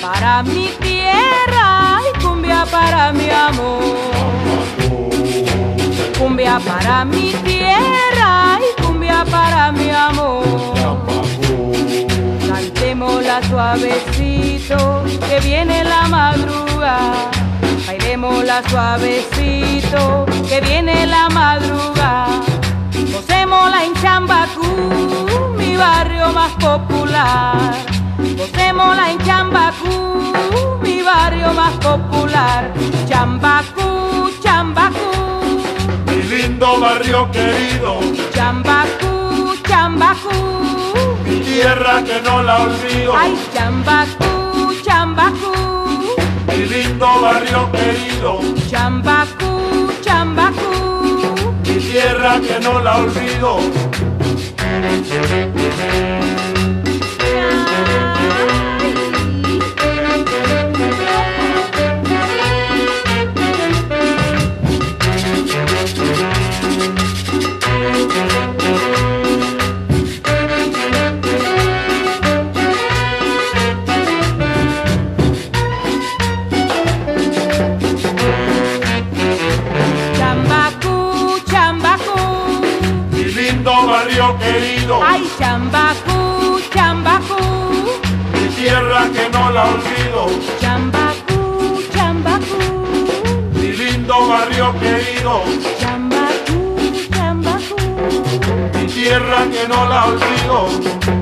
Para mi tierra para mi amor. Cumbia para mi tierra y cumbia para mi amor. Cantémosla suavecito, que viene la madrugada. Bailémosla suavecito, que viene la madrugada. Gocémosla en Chambacú, mi barrio más popular. Gocémosla en Chambacú, más popular. Chambacú, Chambacú, Mi lindo barrio querido, Chambacú, Chambacú. mi tierra que no la olvido. Ay, Chambacú, Chambacú, Mi lindo barrio querido, Chambacú, Chambacú. mi tierra que no la olvido. Barrio querido, ay, Chambacú, Chambacú, mi tierra que no la olvido. Chambacú, Chambacú, Mi lindo barrio querido, Chambacú, Chambacú. mi tierra que no la olvido.